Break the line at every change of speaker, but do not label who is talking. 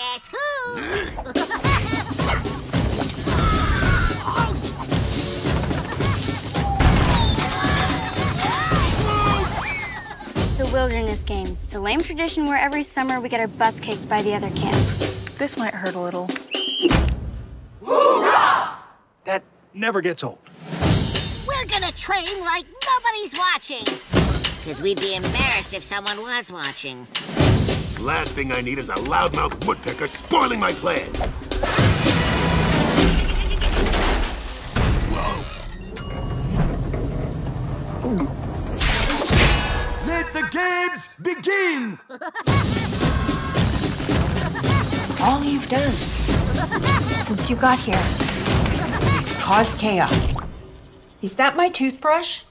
Guess who?
The Wilderness Games. It's a lame tradition where every summer we get our butts kicked by the other camp.
This might hurt a little. Hoorah!
That never gets old.
We're gonna train like nobody's watching. Because we'd be embarrassed if someone was watching.
Last thing I need is a loudmouth woodpecker spoiling my plan. Whoa.
Let the games begin!
All you've done since you got here is cause chaos. Is that my toothbrush?